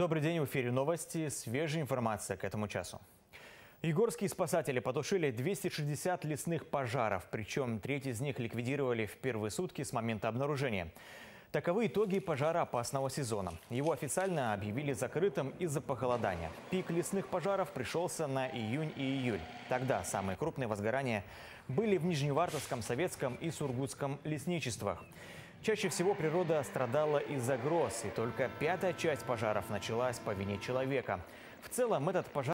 Добрый день, в эфире новости. Свежая информация к этому часу. Егорские спасатели потушили 260 лесных пожаров, причем треть из них ликвидировали в первые сутки с момента обнаружения. Таковы итоги пожара опасного сезона. Его официально объявили закрытым из-за похолодания. Пик лесных пожаров пришелся на июнь и июль. Тогда самые крупные возгорания были в Нижневартовском, Советском и Сургутском лесничествах. Чаще всего природа страдала из-за гроз, и только пятая часть пожаров началась по вине человека. В целом этот пожар